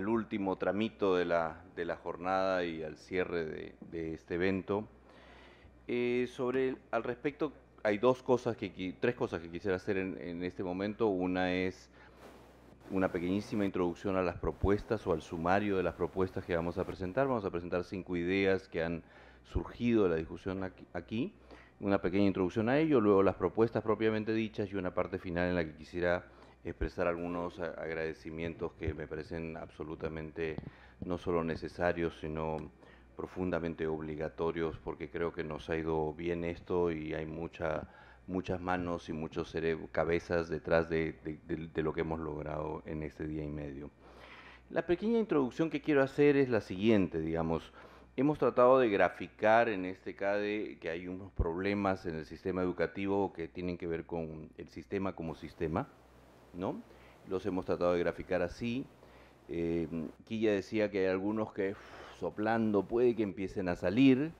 al último tramito de la, de la, jornada y al cierre de, este evento. Eh, sobre, al respecto, hay dos cosas que, tres cosas que quisiera hacer en, en, este momento. Una es una pequeñísima introducción a las propuestas o al sumario de las propuestas que vamos a presentar. Vamos a presentar cinco ideas que han surgido de la discusión aquí una pequeña introducción a ello, luego las propuestas propiamente dichas y una parte final en la que quisiera expresar algunos agradecimientos que me parecen absolutamente no solo necesarios, sino profundamente obligatorios, porque creo que nos ha ido bien esto y hay mucha, muchas manos y muchos cabezas detrás de, de lo que hemos logrado en este día y medio. La pequeña introducción que quiero hacer es la siguiente, digamos, hemos tratado de graficar en este CADE que hay unos problemas en el sistema educativo que tienen que ver con el sistema como sistema, ¿no? Los hemos tratado de graficar así. Eh, Quilla decía que hay algunos que soplando puede que empiecen a salir.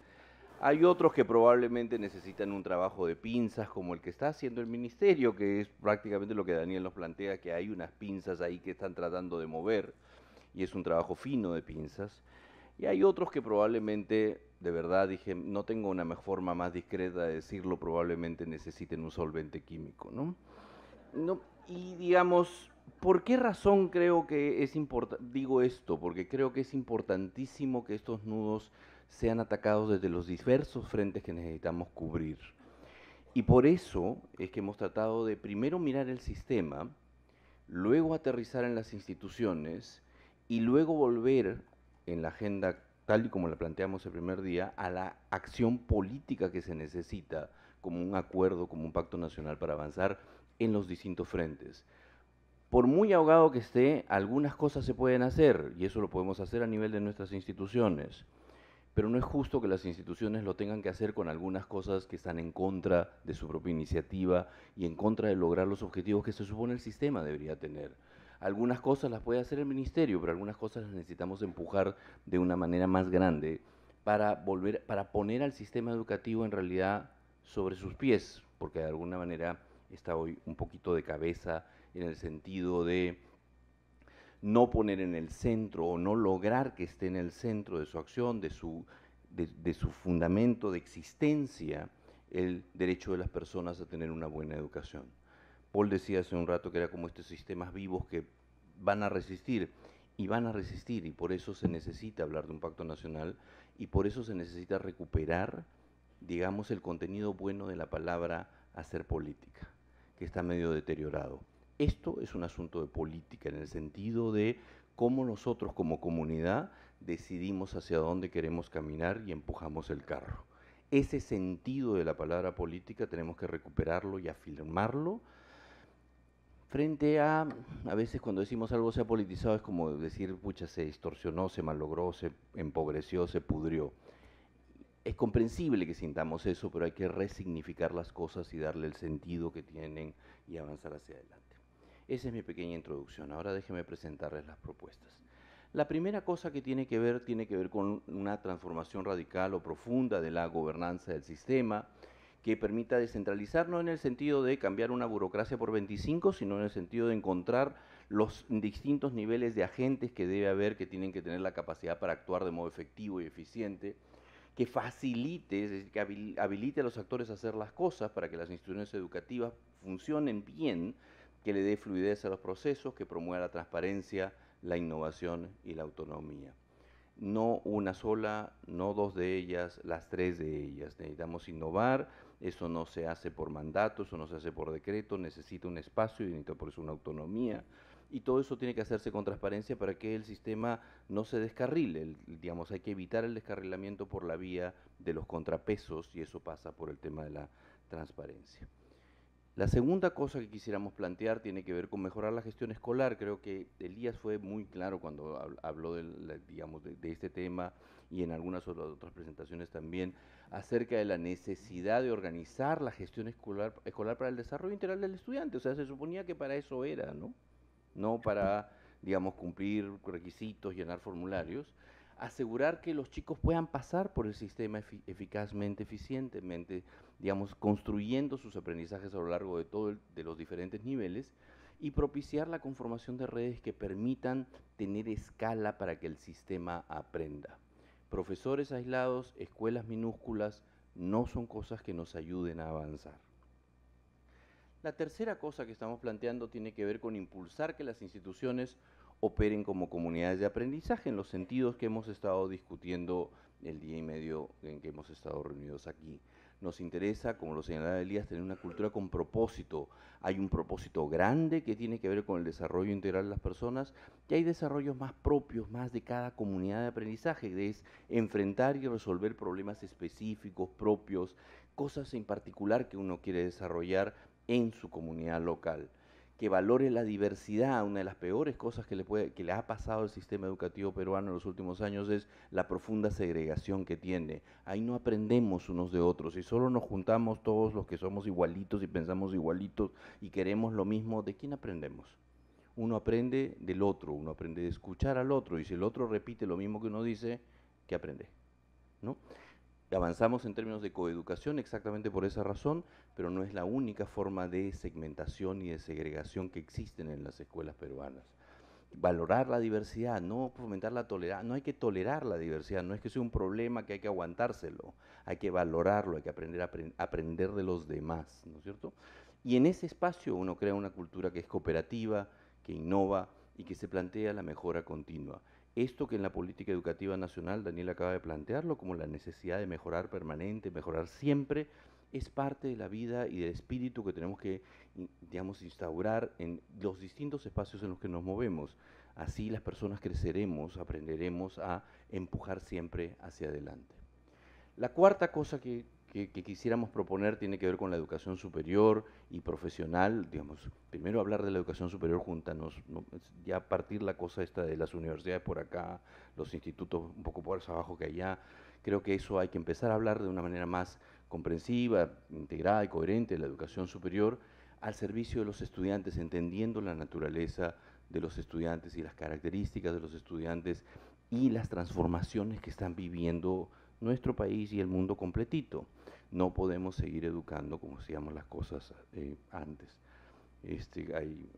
Hay otros que probablemente necesitan un trabajo de pinzas como el que está haciendo el ministerio, que es prácticamente lo que Daniel nos plantea, que hay unas pinzas ahí que están tratando de mover y es un trabajo fino de pinzas. Y hay otros que probablemente, de verdad, dije, no tengo una forma más discreta de decirlo, probablemente necesiten un solvente químico, ¿no? No y digamos, ¿por qué razón creo que es importante, digo esto? Porque creo que es importantísimo que estos nudos sean atacados desde los diversos frentes que necesitamos cubrir. Y por eso es que hemos tratado de primero mirar el sistema, luego aterrizar en las instituciones y luego volver en la agenda tal y como la planteamos el primer día, a la acción política que se necesita como un acuerdo, como un pacto nacional para avanzar en los distintos frentes. Por muy ahogado que esté, algunas cosas se pueden hacer y eso lo podemos hacer a nivel de nuestras instituciones. Pero no es justo que las instituciones lo tengan que hacer con algunas cosas que están en contra de su propia iniciativa y en contra de lograr los objetivos que se supone el sistema debería tener. Algunas cosas las puede hacer el ministerio, pero algunas cosas las necesitamos empujar de una manera más grande para volver, para poner al sistema educativo en realidad sobre sus pies, porque de alguna manera está hoy un poquito de cabeza en el sentido de no poner en el centro o no lograr que esté en el centro de su acción, de su, de, su fundamento de existencia, el derecho de las personas a tener una buena educación. Paul decía hace un rato que era como estos sistemas vivos que van a resistir y van a resistir y por eso se necesita hablar de un pacto nacional y por eso se necesita recuperar, digamos, el contenido bueno de la palabra hacer política que está medio deteriorado. Esto es un asunto de política en el sentido de cómo nosotros como comunidad decidimos hacia dónde queremos caminar y empujamos el carro. Ese sentido de la palabra política tenemos que recuperarlo y afirmarlo frente a, a veces cuando decimos algo se ha politizado es como decir, pucha, se distorsionó, se malogró, se empobreció, se pudrió es comprensible que sintamos eso, pero hay que resignificar las cosas y darle el sentido que tienen y avanzar hacia adelante. Esa es mi pequeña introducción. Ahora déjenme presentarles las propuestas. La primera cosa que tiene que ver tiene que ver con una transformación radical o profunda de la gobernanza del sistema que permita descentralizar, no en el sentido de cambiar una burocracia por 25, sino en el sentido de encontrar los distintos niveles de agentes que debe haber, que tienen que tener la capacidad para actuar de modo efectivo y eficiente, que facilite, es decir, que habilite a los actores a hacer las cosas para que las instituciones educativas funcionen bien, que le dé fluidez a los procesos, que promueva la transparencia, la innovación y la autonomía. No una sola, no dos de ellas, las tres de ellas. Necesitamos innovar, eso no se hace por mandato, eso no se hace por decreto, necesita un espacio y necesita por eso una autonomía y todo eso tiene que hacerse con transparencia para que el sistema no se descarrile. digamos, hay que evitar el descarrilamiento por la vía de los contrapesos y eso pasa por el tema de la transparencia. La segunda cosa que quisiéramos plantear tiene que ver con mejorar la gestión escolar. Creo que Elías fue muy claro cuando habló de, este tema y en algunas otras presentaciones también acerca de la necesidad de organizar la gestión escolar para el desarrollo integral del estudiante. O sea, se suponía que para eso era, ¿no? No para, digamos, cumplir requisitos, llenar formularios, asegurar que los chicos puedan pasar por el sistema eficazmente, eficientemente, digamos, construyendo sus aprendizajes a lo largo de todos de los diferentes niveles y propiciar la conformación de redes que permitan tener escala para que el sistema aprenda. Profesores aislados, escuelas minúsculas, no son cosas que nos ayuden a avanzar. La tercera cosa que estamos planteando tiene que ver con impulsar que las instituciones operen como comunidades de aprendizaje en los sentidos que hemos estado discutiendo el día y medio en que hemos estado reunidos aquí. Nos interesa, como lo señalaba Elías, tener una cultura con propósito. Hay un propósito grande que tiene que ver con el desarrollo integral de las personas y hay desarrollos más propios, más de cada comunidad de aprendizaje, que es enfrentar y resolver problemas específicos, propios, cosas en particular que uno quiere desarrollar en su comunidad local, que valore la diversidad. Una de las peores cosas que le, puede, que le ha pasado al sistema educativo peruano en los últimos años es la profunda segregación que tiene. Ahí no aprendemos unos de otros y solo nos juntamos todos los que somos igualitos y pensamos igualitos y queremos lo mismo. ¿De quién aprendemos? Uno aprende del otro, uno aprende de escuchar al otro y si el otro repite lo mismo que uno dice, ¿qué aprende? ¿No? Avanzamos en términos de coeducación exactamente por esa razón, pero no es la única forma de segmentación y de segregación que existen en las escuelas peruanas. Valorar la diversidad, no fomentar la tolerancia, no hay que tolerar la diversidad, no es que sea un problema que hay que aguantárselo, hay que valorarlo, hay que aprender a aprender de los demás, ¿no es cierto? Y en ese espacio uno crea una cultura que es cooperativa, que innova y que se plantea la mejora continua esto que en la política educativa nacional Daniel acaba de plantearlo como la necesidad de mejorar permanente, mejorar siempre, es parte de la vida y del espíritu que tenemos que, digamos, instaurar en los distintos espacios en los que nos movemos. Así las personas creceremos, aprenderemos a empujar siempre hacia adelante. La cuarta cosa que que, quisiéramos proponer tiene que ver con la educación superior y profesional, digamos, primero hablar de la educación superior juntanos, ya partir la cosa esta de las universidades por acá, los institutos un poco por abajo que allá, creo que eso hay que empezar a hablar de una manera más comprensiva, integrada y coherente de la educación superior al servicio de los estudiantes, entendiendo la naturaleza de los estudiantes y las características de los estudiantes y las transformaciones que están viviendo nuestro país y el mundo completito. No podemos seguir educando como hacíamos las cosas eh, antes. Este,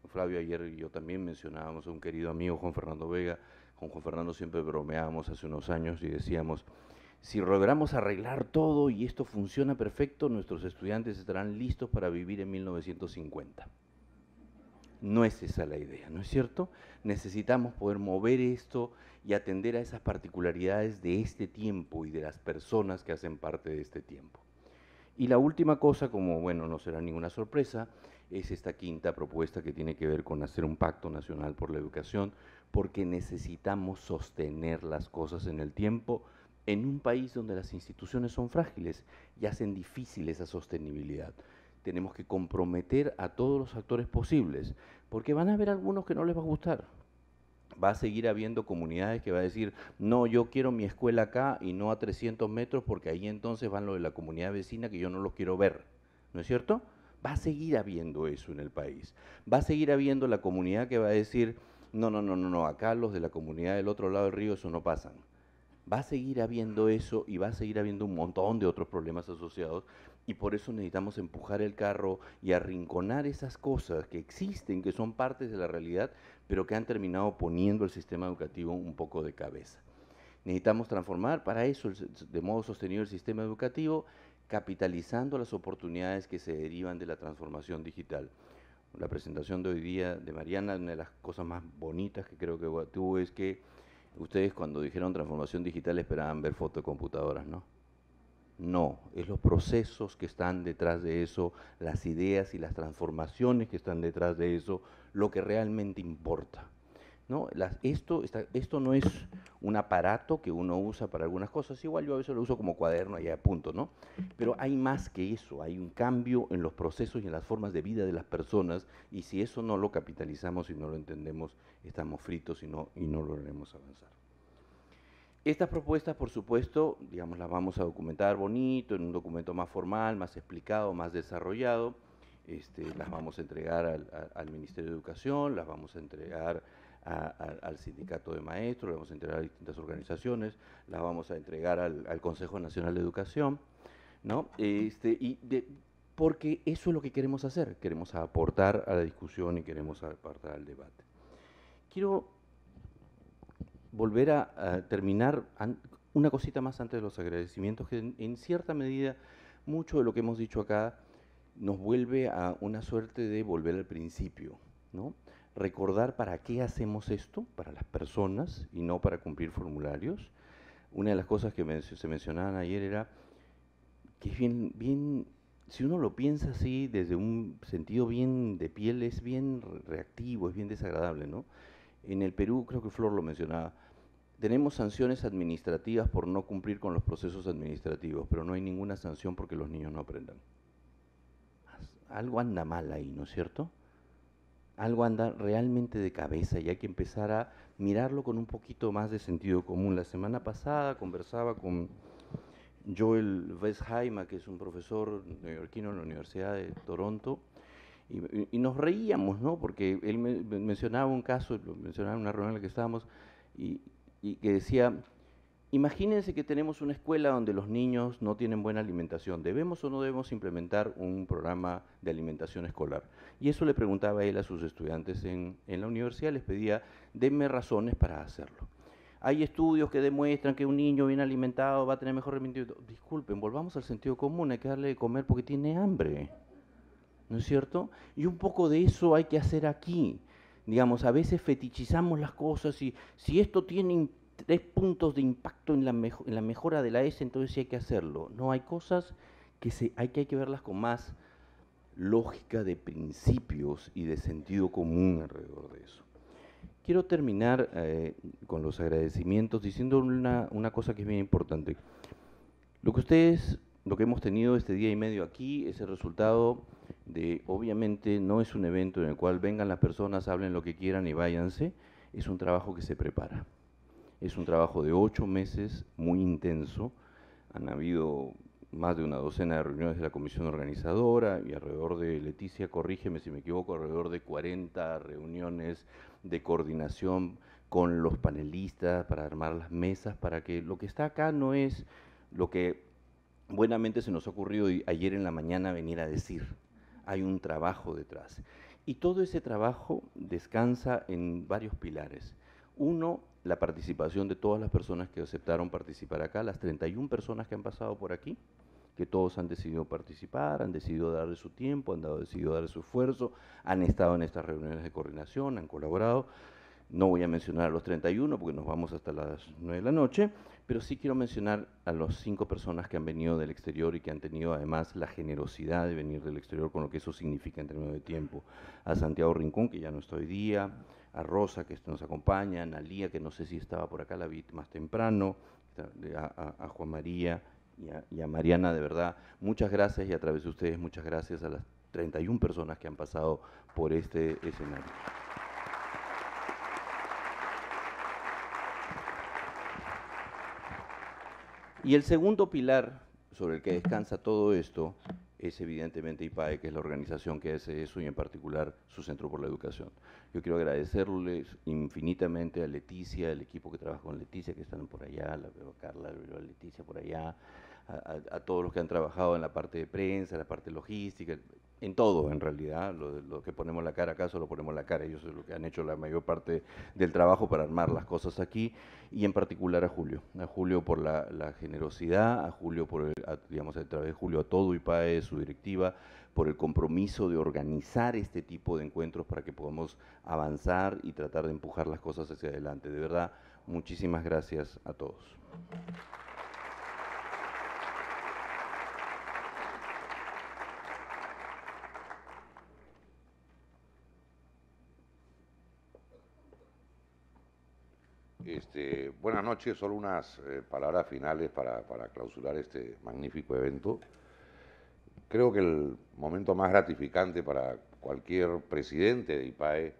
Flavio ayer y yo también mencionábamos a un querido amigo, Juan Fernando Vega. Con Juan Fernando siempre bromeábamos hace unos años y decíamos, si logramos arreglar todo y esto funciona perfecto, nuestros estudiantes estarán listos para vivir en 1950. No es esa la idea, ¿no es cierto? Necesitamos poder mover esto y atender a esas particularidades de este tiempo y de las personas que hacen parte de este tiempo. Y la última cosa, como bueno, no será ninguna sorpresa, es esta quinta propuesta que tiene que ver con hacer un pacto nacional por la educación, porque necesitamos sostener las cosas en el tiempo en un país donde las instituciones son frágiles y hacen difícil esa sostenibilidad. Tenemos que comprometer a todos los actores posibles, porque van a haber algunos que no les va a gustar, va a seguir habiendo comunidades que va a decir, no, yo quiero mi escuela acá y no a 300 metros porque ahí entonces van los de la comunidad vecina que yo no los quiero ver, ¿no es cierto? Va a seguir habiendo eso en el país. Va a seguir habiendo la comunidad que va a decir, no, no, no, no, no, acá los de la comunidad del otro lado del río eso no pasan. Va a seguir habiendo eso y va a seguir habiendo un montón de otros problemas asociados y por eso necesitamos empujar el carro y arrinconar esas cosas que existen, que son partes de la realidad, pero que han terminado poniendo el sistema educativo un poco de cabeza. Necesitamos transformar para eso de modo sostenido el sistema educativo, capitalizando las oportunidades que se derivan de la transformación digital. La presentación de hoy día de Mariana, una de las cosas más bonitas que creo que tuvo es que ustedes cuando dijeron transformación digital esperaban ver fotocomputadoras, ¿no? No, es los procesos que están detrás de eso, las ideas y las transformaciones que están detrás de eso, lo que realmente importa. ¿no? esto, esto no es un aparato que uno usa para algunas cosas, igual yo a veces lo uso como cuaderno y a punto, ¿no? Pero hay más que eso, hay un cambio en los procesos y en las formas de vida de las personas y si eso no lo capitalizamos y no lo entendemos, estamos fritos y no, y no lograremos avanzar. Estas propuestas, por supuesto, digamos, las vamos a documentar bonito, en un documento más formal, más explicado, más desarrollado. Este, las vamos a entregar al, Ministerio de Educación, las vamos a entregar al Sindicato de Maestros, las vamos a entregar a distintas organizaciones, las vamos a entregar al, Consejo Nacional de Educación. ¿no? Este, y porque eso es lo que queremos hacer, queremos aportar a la discusión y queremos aportar al debate. Quiero volver a, terminar una cosita más antes de los agradecimientos, que en, cierta medida mucho de lo que hemos dicho acá nos vuelve a una suerte de volver al principio, ¿no? Recordar para qué hacemos esto, para las personas y no para cumplir formularios. Una de las cosas que se mencionaban ayer era que es bien, bien si uno lo piensa así, desde un sentido bien de piel, es bien reactivo, es bien desagradable, ¿no? En el Perú, creo que Flor lo mencionaba, tenemos sanciones administrativas por no cumplir con los procesos administrativos, pero no hay ninguna sanción porque los niños no aprendan. Algo anda mal ahí, ¿no es cierto? Algo anda realmente de cabeza y hay que empezar a mirarlo con un poquito más de sentido común. La semana pasada conversaba con Joel Westheimer, que es un profesor neoyorquino en la Universidad de Toronto, y, nos reíamos, ¿no? Porque él mencionaba un caso, mencionaba una reunión en la que estábamos, y, y que decía, imagínense que tenemos una escuela donde los niños no tienen buena alimentación, ¿debemos o no debemos implementar un programa de alimentación escolar? Y eso le preguntaba él a sus estudiantes en, en la universidad, les pedía, denme razones para hacerlo. Hay estudios que demuestran que un niño bien alimentado va a tener mejor rendimiento. Disculpen, volvamos al sentido común, hay que darle de comer porque tiene hambre. ¿No es cierto? Y un poco de eso hay que hacer aquí. Digamos, a veces fetichizamos las cosas y si esto tiene tres puntos de impacto en la, en la mejora de la S, entonces sí hay que hacerlo. No, hay cosas que, se, hay, que verlas con más lógica de principios y de sentido común alrededor de eso. Quiero terminar eh, con los agradecimientos diciendo una, cosa que es bien importante. Lo que ustedes, lo que hemos tenido este día y medio aquí es el resultado de, obviamente, no es un evento en el cual vengan las personas, hablen lo que quieran y váyanse, es un trabajo que se prepara. Es un trabajo de ocho meses muy intenso. Han habido más de una docena de reuniones de la comisión organizadora y alrededor de, Leticia, corrígeme si me equivoco, alrededor de 40 reuniones de coordinación con los panelistas para armar las mesas, para que lo que está acá no es lo que buenamente se nos ha ocurrido ayer en la mañana venir a decir. Hay un trabajo detrás. Y todo ese trabajo descansa en varios pilares. Uno, la participación de todas las personas que aceptaron participar acá, las 31 personas que han pasado por aquí, que todos han decidido participar, han decidido darle su tiempo, han decidido darle su esfuerzo, han estado en estas reuniones de coordinación, han colaborado. No voy a mencionar a los 31 porque nos vamos hasta las 9 de la noche, pero sí quiero mencionar a las cinco personas que han venido del exterior y que han tenido además la generosidad de venir del exterior con lo que eso significa en términos de tiempo. A Santiago Rincón, que ya no está hoy día, a Rosa, que nos acompaña, a Nalía, que no sé si estaba por acá, la vi más temprano, a Juan María, y a, Mariana, de verdad, muchas gracias y a través de ustedes muchas gracias a las 31 personas que han pasado por este escenario. Y el segundo pilar sobre el que descansa todo esto es evidentemente IPAE, que es la organización que hace eso y en particular su Centro por la Educación. Yo quiero agradecerles infinitamente a Leticia, al equipo que trabaja con Leticia, que están por allá, la veo a Carla, la veo a Leticia por allá, a, todos los que han trabajado en la parte de prensa, la parte logística, en todo en realidad, lo, que ponemos la cara acá solo ponemos la cara, ellos es lo que han hecho la mayor parte del trabajo para armar las cosas aquí, y en particular a Julio, a Julio por la, generosidad, a Julio por, digamos, a través de Julio a todo IPAE, su directiva, por el compromiso de organizar este tipo de encuentros para que podamos avanzar y tratar de empujar las cosas hacia adelante. De verdad, muchísimas gracias a todos. Este, buenas noches, solo unas eh, palabras finales para, clausurar este magnífico evento. Creo que el momento más gratificante para cualquier presidente de IPAE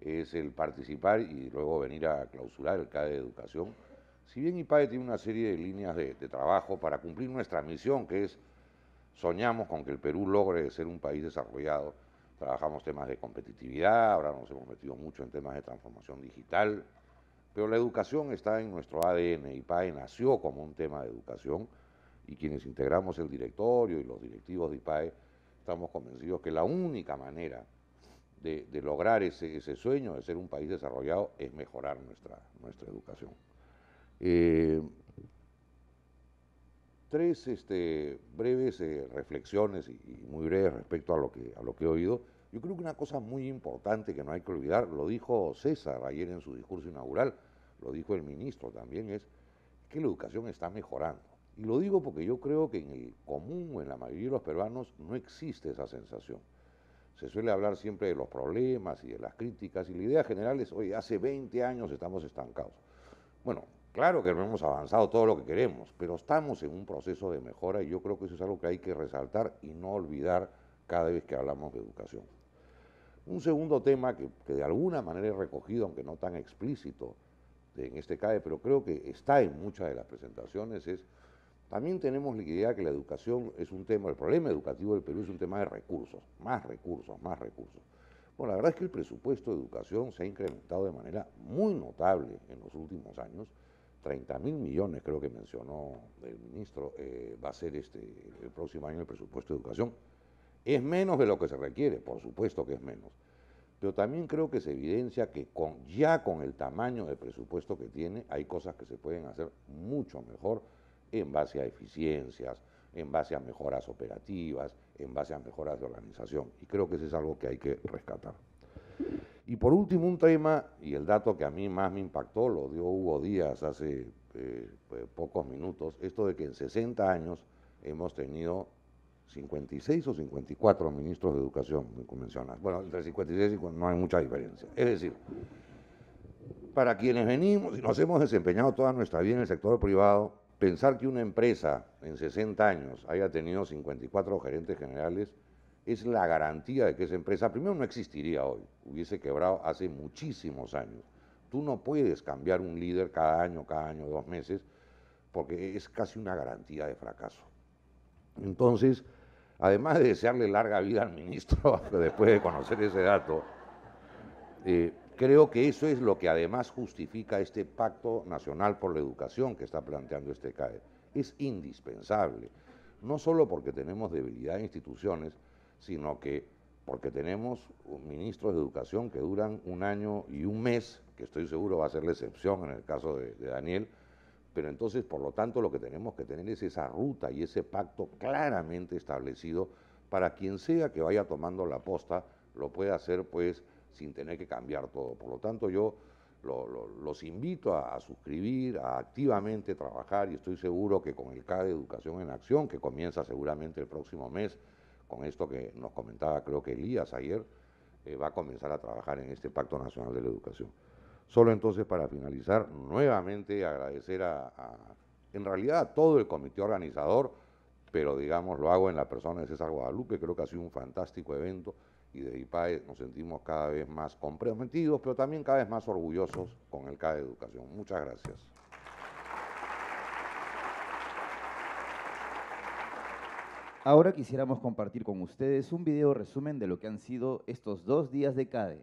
es el participar y luego venir a clausurar el CAE de Educación. Si bien IPAE tiene una serie de líneas de, de trabajo para cumplir nuestra misión, que es soñamos con que el Perú logre ser un país desarrollado, trabajamos temas de competitividad, ahora nos hemos metido mucho en temas de transformación digital, pero la educación está en nuestro ADN. y IPAE nació como un tema de educación y quienes integramos el directorio y los directivos de IPAE estamos convencidos que la única manera de, lograr ese, sueño de ser un país desarrollado es mejorar nuestra, educación. Eh, tres este, breves eh, reflexiones y, muy breves respecto a lo, que, a lo que he oído. Yo creo que una cosa muy importante que no hay que olvidar, lo dijo César ayer en su discurso inaugural, lo dijo el ministro también, es que la educación está mejorando. Y lo digo porque yo creo que en el común o en la mayoría de los peruanos no existe esa sensación. Se suele hablar siempre de los problemas y de las críticas y la idea general es, oye, hace 20 años estamos estancados. Bueno, Claro que no hemos avanzado todo lo que queremos, pero estamos en un proceso de mejora y yo creo que eso es algo que hay que resaltar y no olvidar cada vez que hablamos de educación. Un segundo tema que, de alguna manera he recogido, aunque no tan explícito en este CAE, pero creo que está en muchas de las presentaciones, es también tenemos la idea que la educación es un tema, el problema educativo del Perú es un tema de recursos, más recursos, más recursos. Bueno, la verdad es que el presupuesto de educación se ha incrementado de manera muy notable en los últimos años 30 mil millones, creo que mencionó el ministro, eh, va a ser este, el próximo año el presupuesto de educación. Es menos de lo que se requiere, por supuesto que es menos. Pero también creo que se evidencia que con, ya con el tamaño de presupuesto que tiene, hay cosas que se pueden hacer mucho mejor en base a eficiencias, en base a mejoras operativas, en base a mejoras de organización. Y creo que eso es algo que hay que rescatar. Y por último, un tema, y el dato que a mí más me impactó, lo dio Hugo Díaz hace eh, pues, pocos minutos, esto de que en 60 años hemos tenido 56 o 54 ministros de educación convencionales. Bueno, entre 56 y 50 no hay mucha diferencia. Es decir, para quienes venimos y nos hemos desempeñado toda nuestra vida en el sector privado, pensar que una empresa en 60 años haya tenido 54 gerentes generales es la garantía de que esa empresa, primero, no existiría hoy, hubiese quebrado hace muchísimos años. Tú no puedes cambiar un líder cada año, cada año, dos meses, porque es casi una garantía de fracaso. Entonces, además de desearle larga vida al ministro, después de conocer ese dato, eh, creo que eso es lo que además justifica este pacto nacional por la educación que está planteando este CAE. Es indispensable, no solo porque tenemos debilidad en instituciones, sino que porque tenemos ministros de educación que duran un año y un mes, que estoy seguro va a ser la excepción en el caso de, Daniel, pero entonces, por lo tanto, lo que tenemos que tener es esa ruta y ese pacto claramente establecido para quien sea que vaya tomando la posta, lo pueda hacer pues sin tener que cambiar todo. Por lo tanto, yo los invito a, suscribir, a activamente trabajar y estoy seguro que con el CAD de Educación en Acción, que comienza seguramente el próximo mes, con esto que nos comentaba creo que Elías ayer, eh, va a comenzar a trabajar en este Pacto Nacional de la Educación. Solo entonces para finalizar, nuevamente agradecer a, en realidad a todo el comité organizador, pero digamos lo hago en la persona de César Guadalupe, creo que ha sido un fantástico evento y de IPAE nos sentimos cada vez más comprometidos, pero también cada vez más orgullosos con el CAE Educación. Muchas gracias. Ahora quisiéramos compartir con ustedes un video resumen de lo que han sido estos dos días de CADE.